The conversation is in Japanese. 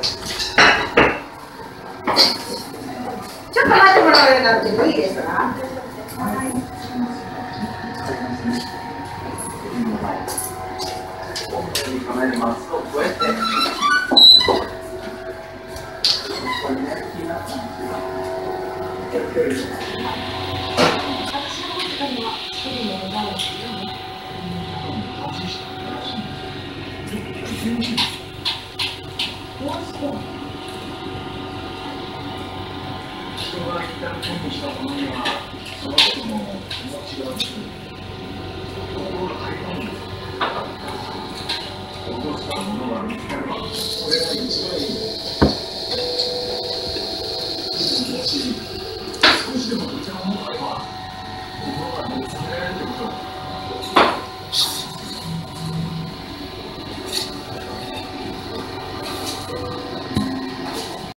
ちょっと待ってもらうになっていいですか？人が一旦手にしたものにはその時の気持ちが心が入らないんです落としたものが見つかればこれが一番いいもし